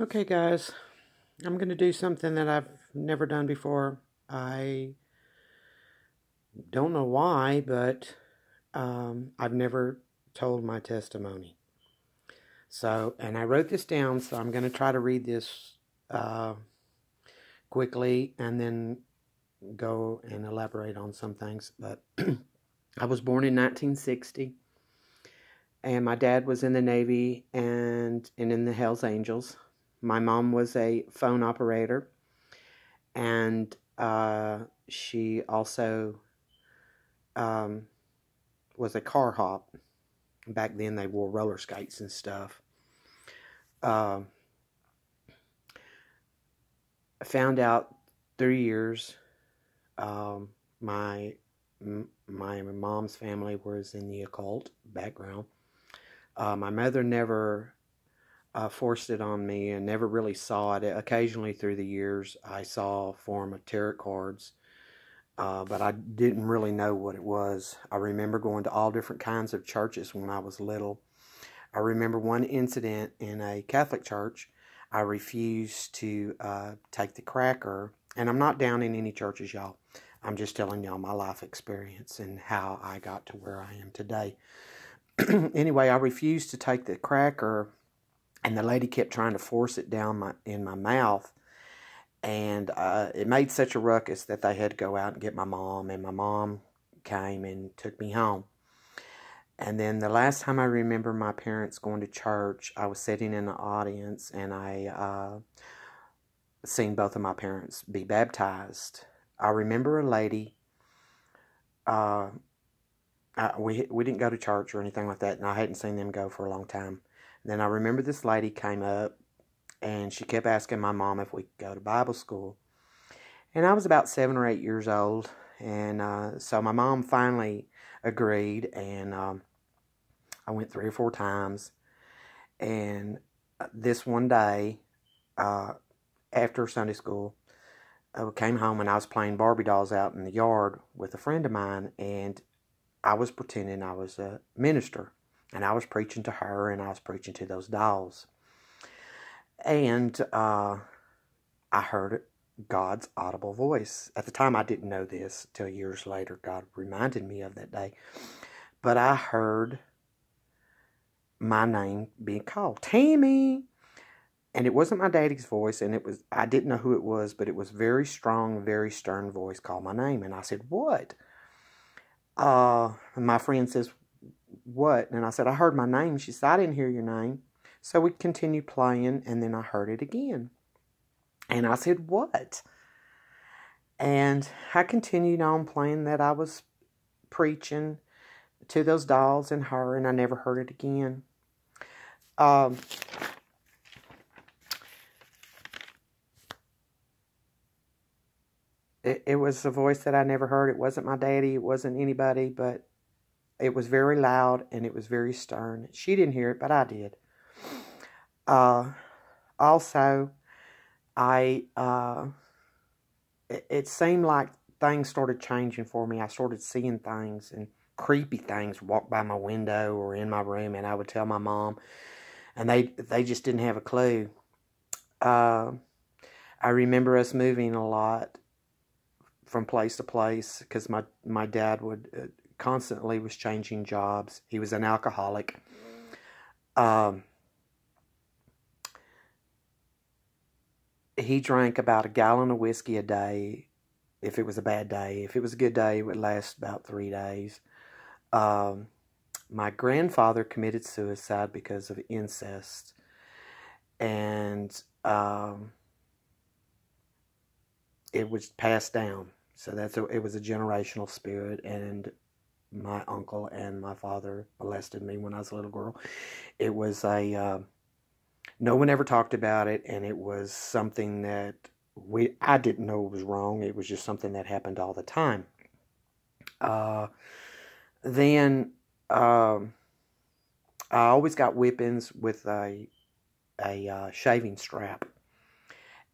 Okay, guys, I'm going to do something that I've never done before. I don't know why, but um, I've never told my testimony. So, and I wrote this down, so I'm going to try to read this uh, quickly and then go and elaborate on some things. But I was born in 1960, and my dad was in the Navy and, and in the Hells Angels. My mom was a phone operator, and uh, she also um, was a car hop. Back then, they wore roller skates and stuff. Uh, I found out three years um, my my mom's family was in the occult background. Uh, my mother never uh, forced it on me and never really saw it. Occasionally through the years, I saw a form of tarot cards, uh, but I didn't really know what it was. I remember going to all different kinds of churches when I was little. I remember one incident in a Catholic church. I refused to uh, take the cracker, and I'm not down in any churches, y'all. I'm just telling y'all my life experience and how I got to where I am today. anyway, I refused to take the cracker and the lady kept trying to force it down my in my mouth and uh, it made such a ruckus that they had to go out and get my mom and my mom came and took me home. And then the last time i remember my parents going to church i was sitting in the audience and i uh, seen both of my parents be baptized. I remember a lady uh, I, we, we didn't go to church or anything like that and i hadn't seen them go for a long time then I remember this lady came up and she kept asking my mom if we could go to Bible school. And I was about seven or eight years old. And uh, so my mom finally agreed. And um, I went three or four times. And uh, this one day, uh, after Sunday school, I came home and I was playing Barbie dolls out in the yard with a friend of mine. And I was pretending I was a minister. And I was preaching to her and I was preaching to those dolls. And uh, I heard God's audible voice. At the time, I didn't know this till years later. God reminded me of that day. But I heard my name being called Tammy. And it wasn't my daddy's voice, and it was I didn't know who it was, but it was very strong, very stern voice called my name. And I said, What? Uh, my friend says, what? And I said, I heard my name. She said, I didn't hear your name. So we continued playing, and then I heard it again. And I said, What? And I continued on playing that I was preaching to those dolls and her, and I never heard it again. Um, it, it was a voice that I never heard. It wasn't my daddy, it wasn't anybody, but it was very loud and it was very stern. She didn't hear it, but I did. Uh, also, I uh, it, it seemed like things started changing for me. I started seeing things and creepy things walk by my window or in my room, and I would tell my mom, and they they just didn't have a clue. Uh, I remember us moving a lot from place to place because my my dad would uh, constantly was changing jobs. He was an alcoholic. Um, he drank about a gallon of whiskey a day if it was a bad day. If it was a good day, it would last about three days. Um, my grandfather committed suicide because of incest. And um, it was passed down. So that's a, it was a generational spirit, and my uncle and my father molested me when I was a little girl. It was a uh, no one ever talked about it, and it was something that we I didn't know was wrong. It was just something that happened all the time. Uh, then um, I always got whippings with a a uh, shaving strap,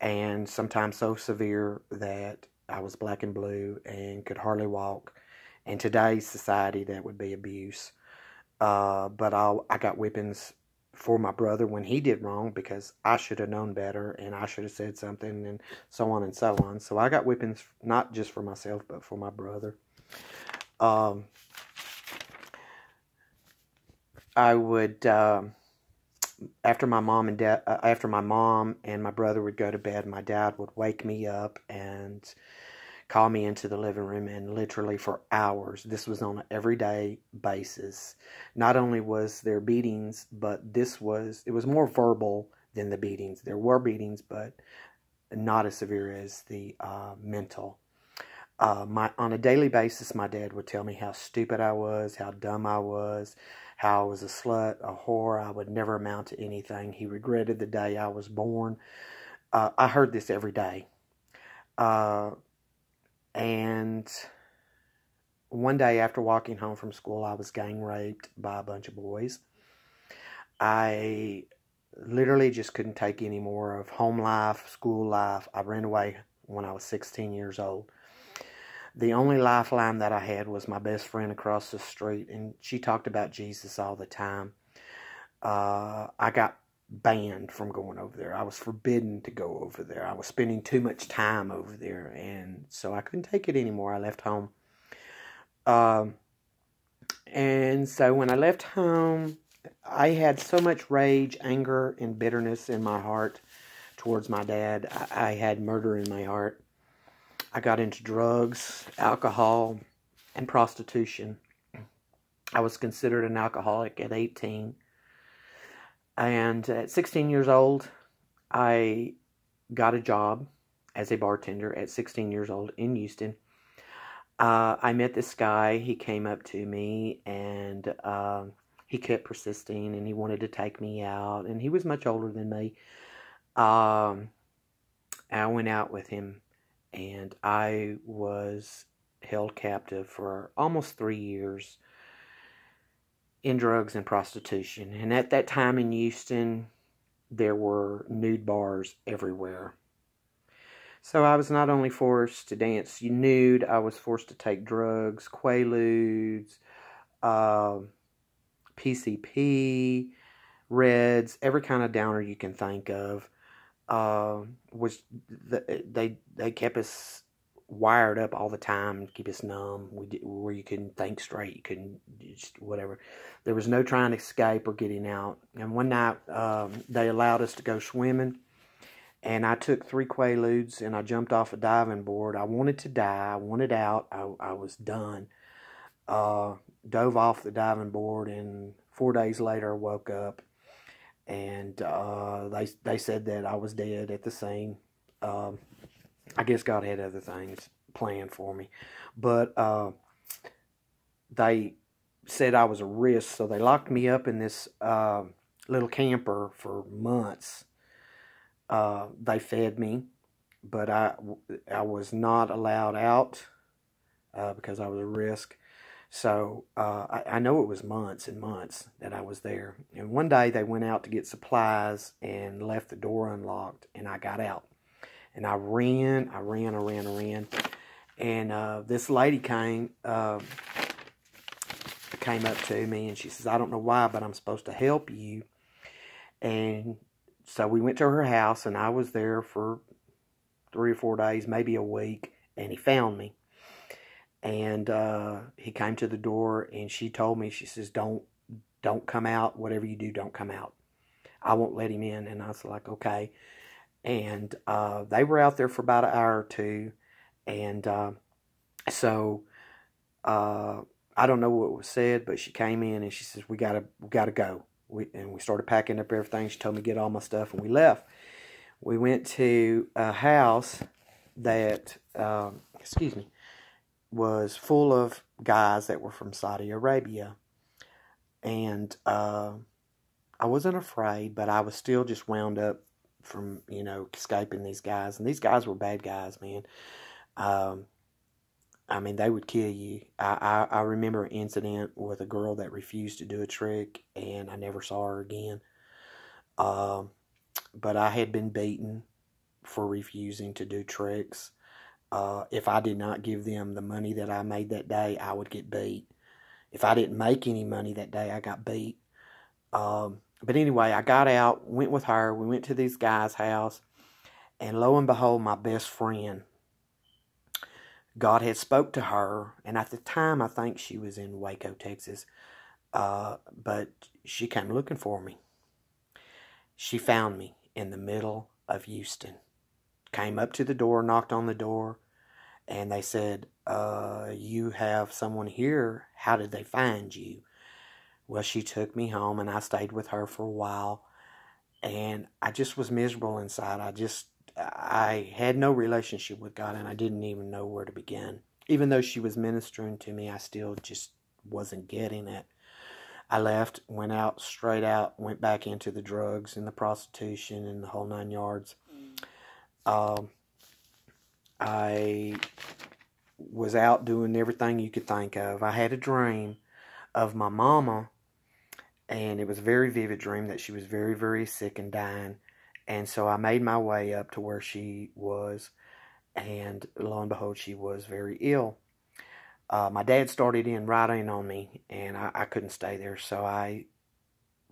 and sometimes so severe that I was black and blue and could hardly walk in today's society, that would be abuse. Uh, but I I got whippings for my brother when he did wrong because I should have known better and I should have said something and so on and so on. So I got whippings not just for myself but for my brother. Um, I would um, after my mom and dad uh, after my mom and my brother would go to bed, my dad would wake me up and call me into the living room and literally for hours. This was on an everyday basis. Not only was there beatings, but this was it was more verbal than the beatings. There were beatings, but not as severe as the uh, mental. Uh, my on a daily basis, my dad would tell me how stupid I was, how dumb I was, how I was a slut, a whore. I would never amount to anything. He regretted the day I was born. Uh, I heard this every day. Uh, and one day after walking home from school, I was gang raped by a bunch of boys. I literally just couldn't take any more of home life, school life. I ran away when I was 16 years old. The only lifeline that I had was my best friend across the street, and she talked about Jesus all the time. Uh, I got banned from going over there. I was forbidden to go over there. I was spending too much time over there, and so I couldn't take it anymore. I left home. Um, and so when I left home, I had so much rage, anger, and bitterness in my heart towards my dad. I, I had murder in my heart. I got into drugs, alcohol, and prostitution. I was considered an alcoholic at 18. And at 16 years old, I got a job as a bartender at 16 years old in Houston. Uh, I met this guy. He came up to me and uh, he kept persisting and he wanted to take me out. And he was much older than me. Um, I went out with him and I was held captive for almost three years in drugs and prostitution. And at that time in Houston, there were nude bars everywhere. So I was not only forced to dance nude, I was forced to take drugs, quaaludes, uh, PCP, reds, every kind of downer you can think of. Uh, was the, they they kept us wired up all the time, keep us numb. We did, where you couldn't think straight, you couldn't just whatever. There was no trying to escape or getting out. And one night um, they allowed us to go swimming, and I took three quaaludes and I jumped off a diving board. I wanted to die. I wanted out. I, I was done. Uh, dove off the diving board, and four days later I woke up, and uh, they they said that I was dead at the scene. Um, I guess God had other things planned for me. But uh, they said I was a risk, so they locked me up in this uh, little camper for months. Uh, they fed me, but I, I was not allowed out uh, because I was a risk. So uh, I, I know it was months and months that I was there. And one day they went out to get supplies and left the door unlocked, and I got out and I ran, I ran, I ran, I ran, and uh, this lady came uh, came up to me and she says, "I don't know why, but I'm supposed to help you." And so we went to her house, and I was there for three or four days, maybe a week, and he found me. And uh, he came to the door, and she told me, she says, "Don't, don't come out. Whatever you do, don't come out. I won't let him in." And I was like, "Okay." And uh, they were out there for about an hour or two, and uh, so uh, I don't know what was said, but she came in and she says, "We gotta, we gotta go." We, and we started packing up everything. She told me to get all my stuff, and we left. We went to a house that, um, excuse me, was full of guys that were from Saudi Arabia, and uh, I wasn't afraid, but I was still just wound up from you know escaping these guys, and these guys were bad guys, man. Um, I mean, they would kill you. I, I, I remember an incident with a girl that refused to do a trick, and I never saw her again. Um, but I had been beaten for refusing to do tricks. Uh, if I did not give them the money that I made that day, I would get beat. If I didn't make any money that day, I got beat. Um, but anyway, I got out, went with her. We went to this guy's house, and lo and behold, my best friend, God had spoke to her, and at the time, I think she was in Waco, Texas, uh, but she came looking for me. She found me in the middle of Houston. Came up to the door, knocked on the door, and they said, uh, You have someone here. How did they find you? Well, she took me home, and I stayed with her for a while. And I just was miserable inside. I just, I had no relationship with God, and I didn't even know where to begin. Even though she was ministering to me, I still just wasn't getting it. I left, went out straight out, went back into the drugs and the prostitution and the whole nine yards. Um, I was out doing everything you could think of. I had a dream of my mama, and it was a very vivid dream that she was very, very sick and dying. And so I made my way up to where she was, and lo and behold, she was very ill uh, my dad started in writing on me, and I, I, couldn't stay there, so I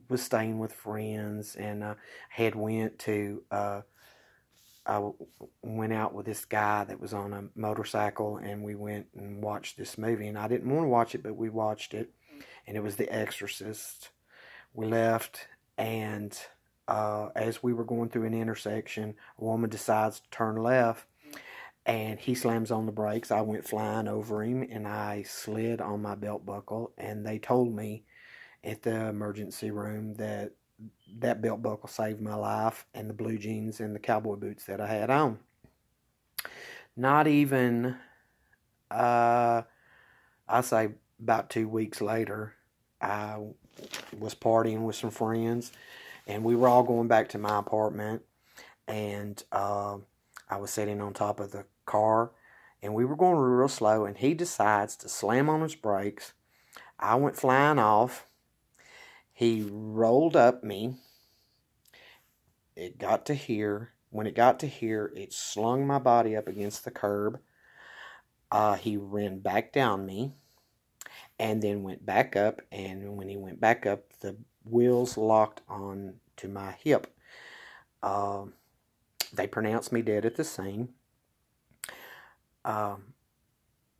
was staying with friends, and uh, had went to. Uh, I went out with this guy that was on a motorcycle, and we went and watched this movie. And I didn't want to watch it, but we watched it, and it was The Exorcist. We left, and uh, as we were going through an intersection, a woman decides to turn left and he slams on the brakes. I went flying over him and I slid on my belt buckle. And they told me at the emergency room that that belt buckle saved my life and the blue jeans and the cowboy boots that I had on. Not even, uh, I say about two weeks later, I was partying with some friends and we were all going back to my apartment and uh, I was sitting on top of the car and we were going real slow and he decides to slam on his brakes. I went flying off. He rolled up me. It got to here. When it got to here, it slung my body up against the curb. Uh, he ran back down me and then went back up. And when he went back up, the wheels locked on to my hip. Uh, they pronounced me dead at the scene. Um,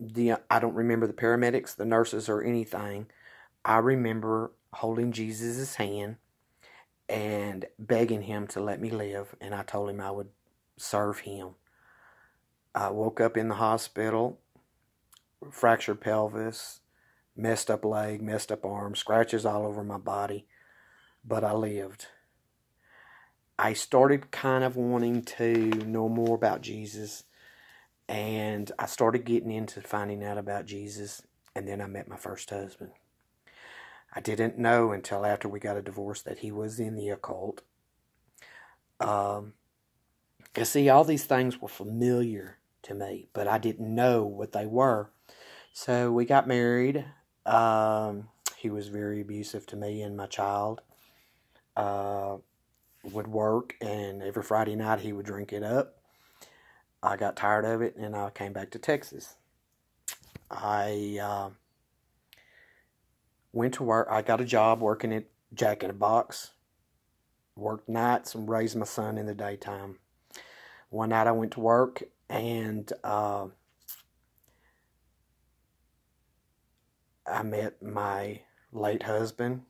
the I don't remember the paramedics, the nurses, or anything. I remember holding Jesus' hand and begging him to let me live, and I told him I would serve him. I woke up in the hospital, fractured pelvis, messed up leg, messed up arm, scratches all over my body, but I lived. I started kind of wanting to know more about Jesus and I started getting into finding out about Jesus, and then I met my first husband. I didn't know until after we got a divorce that he was in the occult. Um, you see, all these things were familiar to me, but I didn't know what they were. So we got married. Um, he was very abusive to me and my child. Uh, would work, and every Friday night he would drink it up. I got tired of it and I came back to Texas. I uh, went to work. I got a job working at Jack in a Box. Worked nights and raised my son in the daytime. One night I went to work and uh, I met my late husband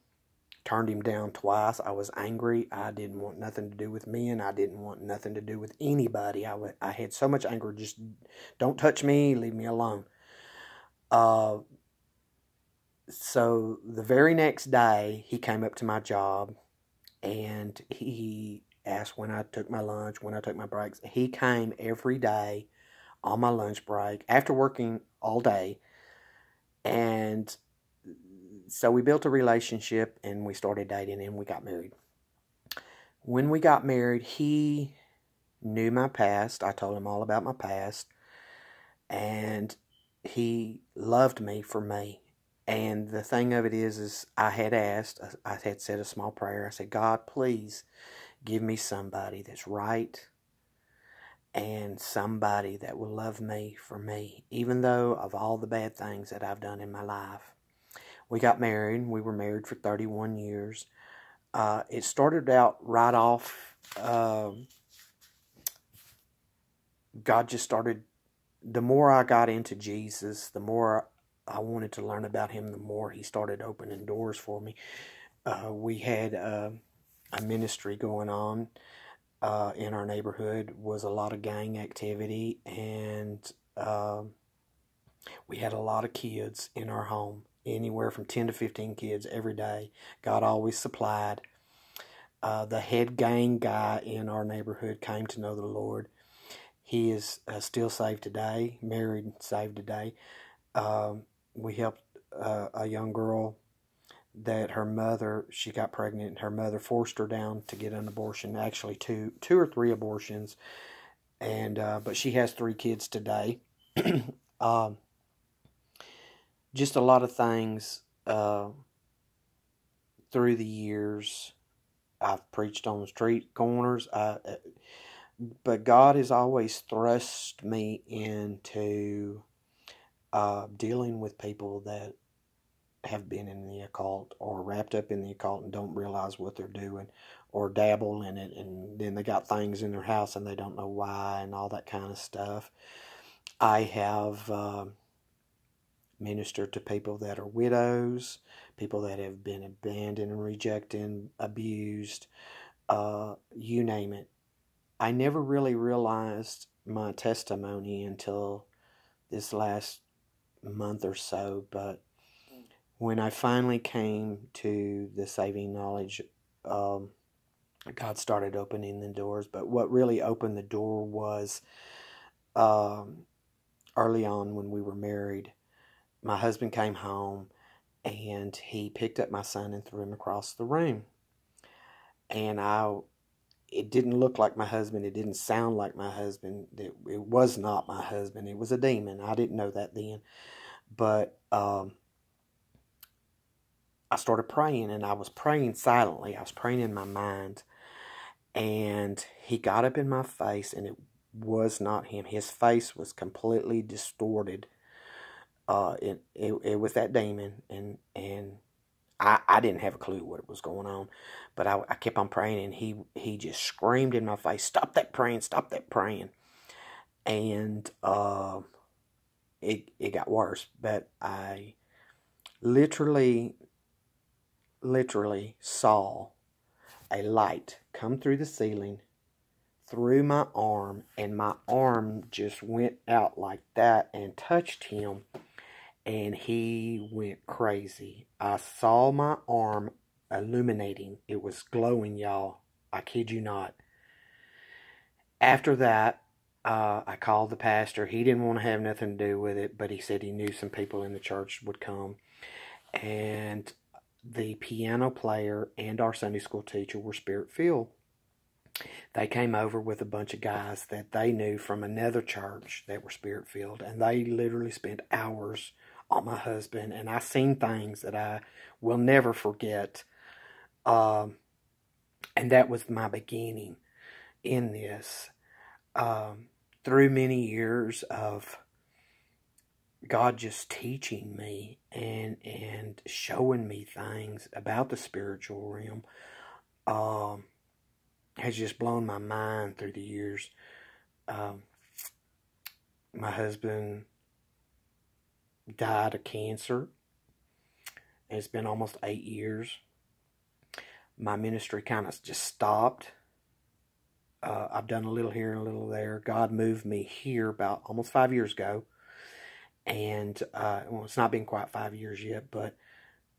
turned him down twice. I was angry. I didn't want nothing to do with men. I didn't want nothing to do with anybody. I, w- I had so much anger. Just don't touch me. Leave me alone. Uh, so the very next day, he came up to my job and he asked when I took my lunch, when I took my breaks. He came every day on my lunch break after working all day and so we built a relationship and we started dating and we got married. When we got married, he knew my past. I told him all about my past. And he loved me for me. And the thing of it is, is I had asked, I had said a small prayer. I said, God, please give me somebody that's right and somebody that will love me for me, even though of all the bad things that I've done in my life we got married. We were married for 31 years. Uh, it started out right off. Um, God just started. The more I got into Jesus, the more I wanted to learn about Him. The more He started opening doors for me. Uh, we had uh, a ministry going on uh, in our neighborhood. Was a lot of gang activity, and um, we had a lot of kids in our home anywhere from 10 to 15 kids every day. God always supplied. Uh, the head gang guy in our neighborhood came to know the Lord. He is uh, still saved today, married and saved today. Um, we helped uh, a young girl that her mother she got pregnant and her mother forced her down to get an abortion actually two two or three abortions and uh, but she has three kids today um, just a lot of things uh, through the years. I've preached on the street corners. I, uh, but God has always thrust me into uh, dealing with people that have been in the occult or wrapped up in the occult and don't realize what they're doing or dabble in it and then they got things in their house and they don't know why and all that kind of stuff. I have uh, minister to people that are widows, people that have been abandoned and rejected, abused, uh, you name it. I never really realized my testimony until this last month or so, but when I finally came to the saving knowledge, um, God started opening the doors. But what really opened the door was um, early on when we were married my husband came home and he picked up my son and threw him across the room. And I, it didn't look like my husband. It didn't sound like my husband. It, it was not my husband. It was a demon. I didn't know that then. But um, I started praying and I was praying silently. I was praying in my mind. And he got up in my face and it was not him. His face was completely distorted uh, it, it, it was that demon, and and I, I didn't have a clue what was going on, but I, I kept on praying, and he he just screamed in my face, "Stop that praying! Stop that praying!" And uh, it it got worse, but I literally literally saw a light come through the ceiling through my arm and my arm just went out like that and touched him and he went crazy. I saw my arm illuminating. It was glowing, y'all. I kid you not. After that, uh, I called the pastor. He didn't want to have nothing to do with it, but he said he knew some people in the church would come. And the piano player and our Sunday school teacher were spirit filled. They came over with a bunch of guys that they knew from another church that were spirit filled, and they literally spent hours on my husband, and I seen things that I will never forget. Um, and that was my beginning in this. Um, through many years of God just teaching me and and showing me things about the spiritual realm um, has just blown my mind through the years. Um, my husband died of cancer. It's been almost eight years. My ministry kind of just stopped. Uh, I've done a little here and a little there. God moved me here about almost five years ago. And, uh, well, it's not been quite five years yet, but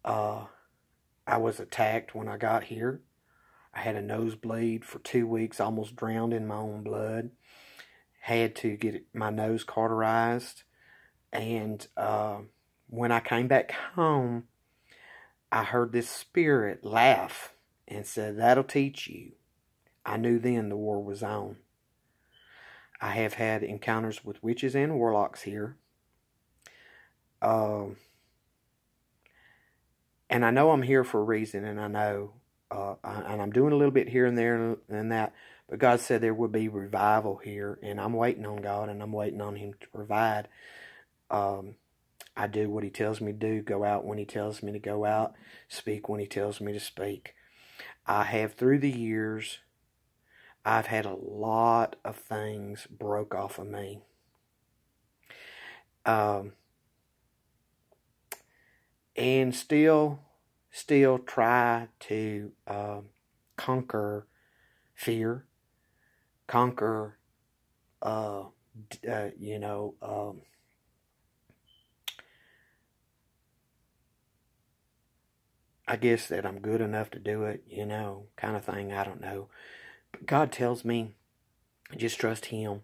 uh, I was attacked when I got here. I had a nosebleed for two weeks, almost drowned in my own blood. Had to get my nose cauterized and uh, when I came back home, I heard this spirit laugh and said, That'll teach you. I knew then the war was on. I have had encounters with witches and warlocks here. Uh, and I know I'm here for a reason, and I know, uh, and I'm doing a little bit here and there and that, but God said there would be revival here, and I'm waiting on God, and I'm waiting on Him to provide. Um, I do what he tells me to do, go out when he tells me to go out, speak when he tells me to speak. I have through the years, I've had a lot of things broke off of me. Um, and still, still try to uh, conquer fear, conquer, uh, uh, you know, um, I guess that I'm good enough to do it, you know, kind of thing. I don't know. But God tells me just trust Him,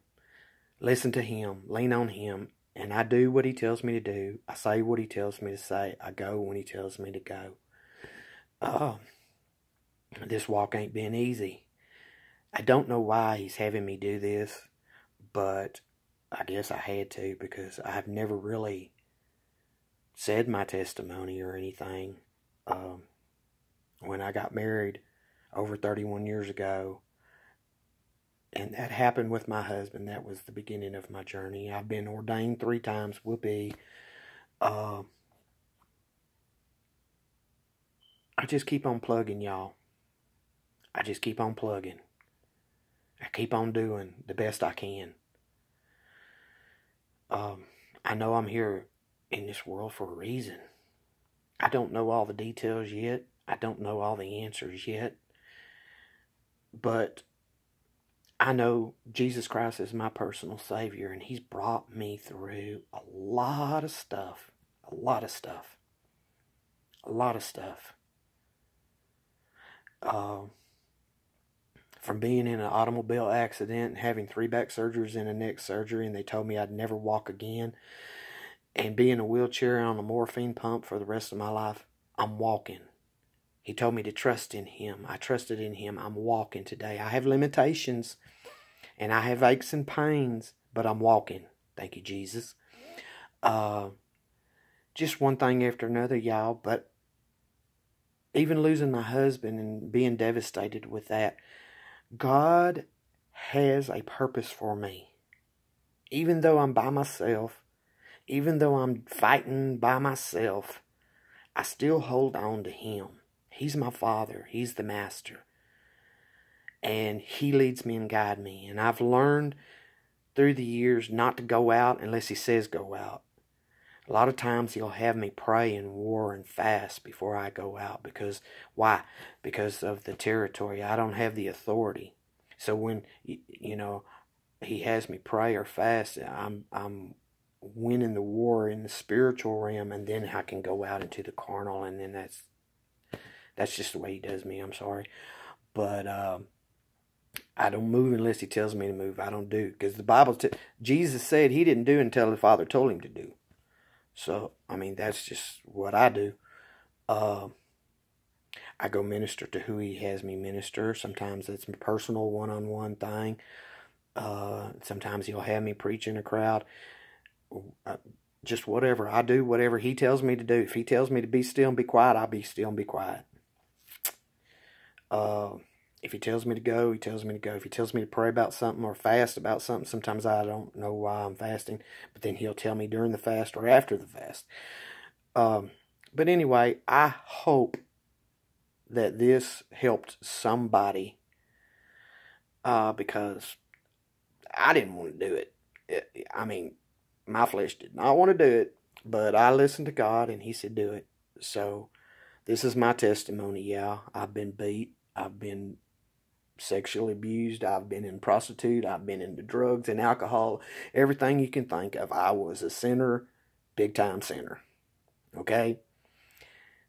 listen to Him, lean on Him, and I do what He tells me to do. I say what He tells me to say. I go when He tells me to go. Uh, this walk ain't been easy. I don't know why He's having me do this, but I guess I had to because I've never really said my testimony or anything um, when I got married over 31 years ago. And that happened with my husband. That was the beginning of my journey. I've been ordained three times. Whoopee. Uh, I just keep on plugging, y'all. I just keep on plugging. I keep on doing the best I can. Um, I know I'm here in this world for a reason. I don't know all the details yet. I don't know all the answers yet. But I know Jesus Christ is my personal Savior, and He's brought me through a lot of stuff. A lot of stuff. A lot of stuff. Uh, from being in an automobile accident and having three back surgeries and a neck surgery, and they told me I'd never walk again and be in a wheelchair on a morphine pump for the rest of my life, I'm walking. He told me to trust in Him. I trusted in Him. I'm walking today. I have limitations and I have aches and pains, but I'm walking. Thank you, Jesus. Uh, just one thing after another, y'all, but even losing my husband and being devastated with that, God has a purpose for me. Even though I'm by myself, even though I'm fighting by myself, I still hold on to Him. He's my Father, He's the Master. And He leads me and guides me. And I've learned through the years not to go out unless He says go out. A lot of times He'll have me pray and war and fast before I go out. Because, why? Because of the territory. I don't have the authority. So when, you know, He has me pray or fast, I'm, I'm winning the war in the spiritual realm and then I can go out into the carnal and then that's that's just the way he does me. I'm sorry. But um, I don't move unless he tells me to move. I don't do because the Bible, t- Jesus said he didn't do until the Father told him to do. So I mean that's just what I do. Uh, I go minister to who he has me minister. Sometimes it's a personal one-on-one thing. Uh, sometimes he'll have me preach in a crowd. Uh, just whatever. I do whatever he tells me to do. If he tells me to be still and be quiet, I'll be still and be quiet. Uh, if he tells me to go, he tells me to go. If he tells me to pray about something or fast about something, sometimes I don't know why I'm fasting, but then he'll tell me during the fast or after the fast. Um, but anyway, I hope that this helped somebody uh, because I didn't want to do it. it I mean, my flesh did not want to do it, but I listened to God and He said, do it. So this is my testimony. Yeah, I've been beat. I've been sexually abused. I've been in prostitute. I've been into drugs and alcohol. Everything you can think of. I was a sinner, big time sinner. Okay?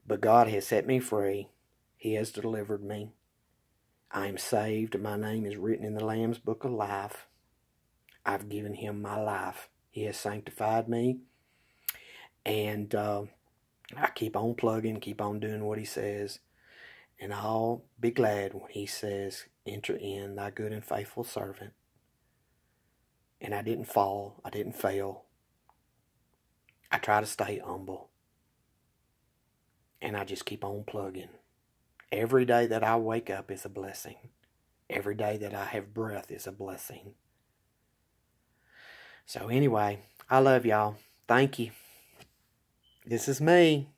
But God has set me free. He has delivered me. I am saved. My name is written in the Lamb's Book of Life. I've given Him my life. He has sanctified me. And uh, I keep on plugging, keep on doing what He says. And I'll be glad when He says, Enter in, thy good and faithful servant. And I didn't fall, I didn't fail. I try to stay humble. And I just keep on plugging. Every day that I wake up is a blessing. Every day that I have breath is a blessing. So, anyway, I love y'all. Thank you. This is me.